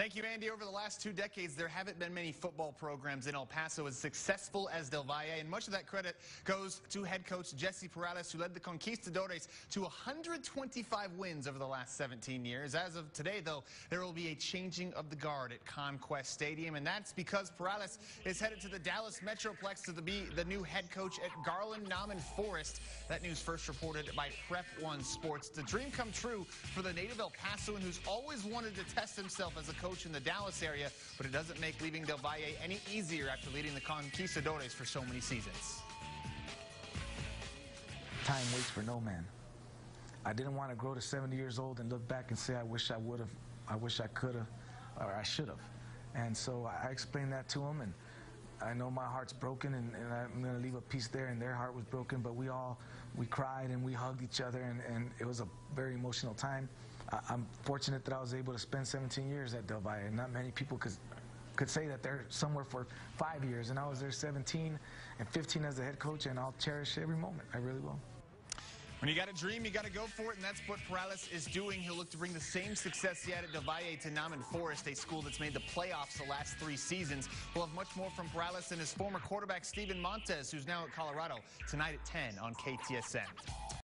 Thank you, Andy. Over the last two decades, there haven't been many football programs in El Paso as successful as Del Valle, and much of that credit goes to head coach Jesse Perales, who led the Conquistadores to 125 wins over the last 17 years. As of today, though, there will be a changing of the guard at Conquest Stadium, and that's because Perales is headed to the Dallas Metroplex to be the new head coach at Garland Naaman Forest. That news first reported by Prep One Sports. The dream come true for the native El Pasoan who's always wanted to test himself as a coach coach in the Dallas area, but it doesn't make leaving Del Valle any easier after leading the Conquistadores for so many seasons. Time waits for no man. I didn't want to grow to 70 years old and look back and say, I wish I would have, I wish I could have, or I should have. And so I explained that to him, and I know my heart's broken, and, and I'm going to leave a piece there, and their heart was broken, but we all, we cried and we hugged each other, and, and it was a very emotional time. I, am fortunate that I was able to spend 17 years at Del Valle, not many people could could say that they're somewhere for five years, and I was there 17 and 15 as the head coach, and I'll cherish every moment. I really will. When you got a dream, you got to go for it, and that's what Perales is doing. He'll look to bring the same success he had at Del Valle to Naaman Forest, a school that's made the playoffs the last three seasons. We'll have much more from Perales and his former quarterback, Steven Montez, who's now at Colorado, tonight at 10 on KTSM.